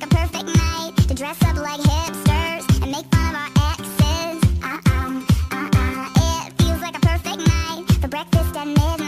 like a perfect night to dress up like hipsters and make fun of our exes. Uh uh, uh uh. It feels like a perfect night for breakfast and midnight.